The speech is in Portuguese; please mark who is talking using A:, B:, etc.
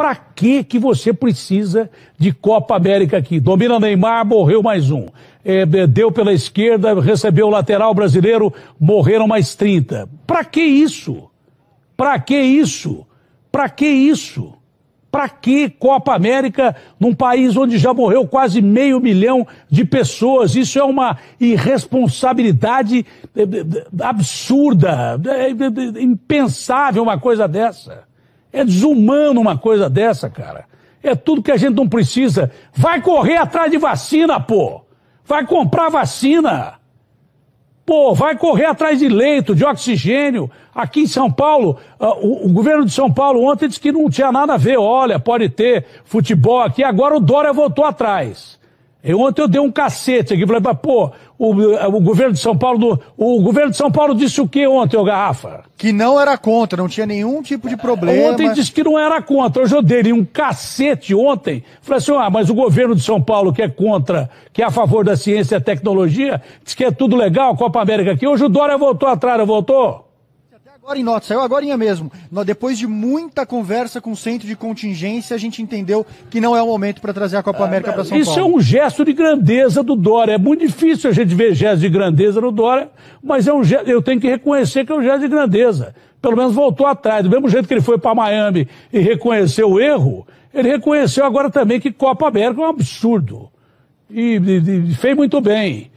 A: Para que que você precisa de Copa América aqui? Domina Neymar, morreu mais um. É, deu pela esquerda, recebeu o lateral brasileiro, morreram mais 30. Para que isso? Para que isso? Para que isso? Para que Copa América num país onde já morreu quase meio milhão de pessoas? Isso é uma irresponsabilidade eh, eh, absurda, é impensável uma coisa dessa. É desumano uma coisa dessa, cara. É tudo que a gente não precisa. Vai correr atrás de vacina, pô. Vai comprar vacina. Pô, vai correr atrás de leito, de oxigênio. Aqui em São Paulo, uh, o, o, governo de São Paulo ontem disse que não tinha nada a ver. Olha, pode ter futebol aqui. Agora o Dória voltou atrás. E ontem eu dei um cacete aqui, falei, pô, o, o, governo de São Paulo, o governo de São Paulo disse o que ontem, ô Garrafa?
B: Que não era contra, não tinha nenhum tipo de problema.
A: Ontem disse que não era contra, hoje eu dei um cacete ontem. Falei assim, ah, mas o governo de São Paulo que é contra, que é a favor da ciência e da tecnologia, diz que é tudo legal, Copa América aqui, hoje o Dória voltou atrás, voltou?
B: Agora em nota, saiu agora mesmo. Depois de muita conversa com o centro de contingência, a gente entendeu que não é o momento para trazer a Copa América para São
A: Isso
B: Paulo.
A: Isso é um gesto de grandeza do Dória. É muito difícil a gente ver gesto de grandeza no Dória, mas é um gesto, eu tenho que reconhecer que é um gesto de grandeza. Pelo menos voltou atrás. Do mesmo jeito que ele foi para Miami e reconheceu o erro, ele reconheceu agora também que Copa América é um absurdo. E, e, e fez muito bem.